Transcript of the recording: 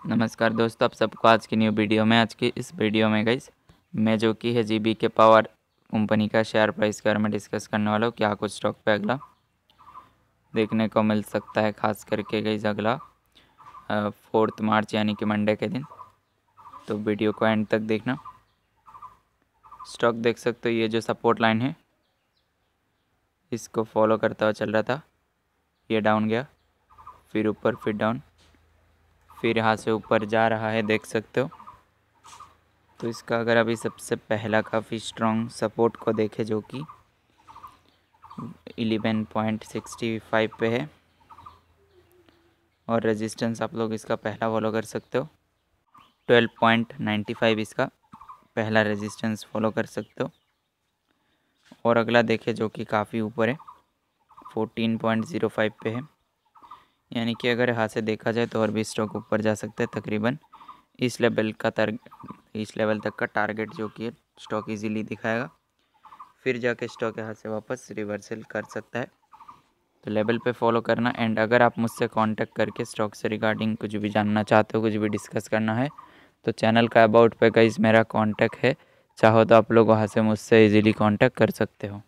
नमस्कार दोस्तों, आप सबको आज की न्यू वीडियो में, आज की इस वीडियो में गई मैं जो कि है जीबी के पावर कंपनी का शेयर प्राइस के बारे में डिस्कस करने वाला हूँ। क्या कुछ स्टॉक पे अगला? देखने को मिल सकता है खास करके गई अगला फोर्थ मार्च यानी कि मंडे के दिन। तो वीडियो को एंड तक देखना। स्टॉक देख सकते हो, ये जो सपोर्ट लाइन है, इसको फॉलो करता हुआ चल रहा था। ये डाउन गया, फिर ऊपर, फिर डाउन फिर यहाँ से ऊपर जा रहा है, देख सकते हो। तो इसका अगर अभी सबसे पहला काफ़ी स्ट्रॉन्ग सपोर्ट को देखे जो कि इलेवन पॉइंट सिक्सटी फाइव पे है। और रेजिस्टेंस आप लोग इसका पहला फॉलो कर सकते हो। ट्वेल्व पॉइंट नाइन्टी फाइव इसका पहला रेजिस्टेंस फॉलो कर सकते हो। और अगला देखे जो कि काफ़ी ऊपर है फोर्टीन पॉइंट ज़ीरो फाइव पे है। यानी कि अगर यहाँ से देखा जाए तो और भी स्टॉक ऊपर जा सकते हैं तकरीबन। इस लेवल का तर इस लेवल तक का टारगेट जो कि स्टॉक इजीली दिखाएगा। फिर जाके स्टॉक यहाँ से वापस रिवर्सल कर सकता है। तो लेवल पे फॉलो करना एंड अगर आप मुझसे कांटेक्ट करके स्टॉक से रिगार्डिंग कुछ भी जानना चाहते हो, कुछ भी डिस्कस करना है तो चैनल का अबाउट पे कहीं मेरा कांटेक्ट है। चाहो तो आप लोग वहाँ से मुझसे इजीली कांटेक्ट कर सकते हो।